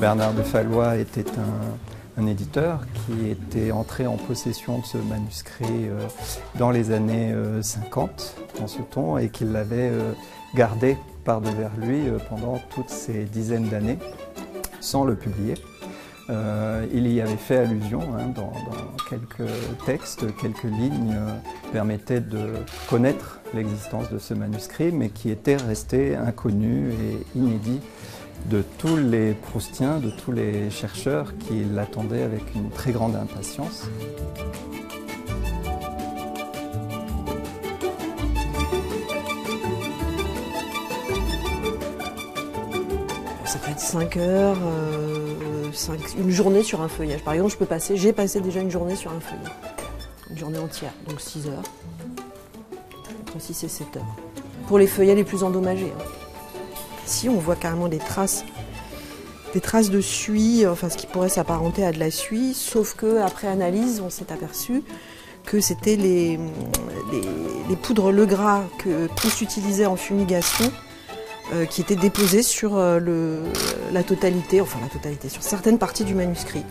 Bernard de Fallois était un, éditeur qui était entré en possession de ce manuscrit euh, dans les années 50, euh, en ce ton, et qu'il l'avait euh, gardé par devers lui pendant toutes ces dizaines d'années, sans le publier. il y avait fait allusion hein, dans, quelques textes, quelques lignes permettaient de connaître l'existence de ce manuscrit, mais qui était resté inconnu et inédit de tous les Proustiens, de tous les chercheurs qui l'attendaient avec une très grande impatience. Ça peut être 5 heures, euh, une journée sur un feuillage. Par exemple, je peux passer, j'ai passé déjà une journée sur un feuillage. Une journée entière, donc 6 heures. Entre 6 et 7 heures. Pour les feuillets les plus endommagés. Hein. Ici, on voit carrément des traces, des traces de suie, enfin ce qui pourrait s'apparenter à de la suie, sauf que après analyse, on s'est aperçu que c'était les, poudres Le Gras que tous utilisaient en fumigation euh, qui étaient déposées sur euh, la totalité, enfin la totalité, sur certaines parties du manuscrit.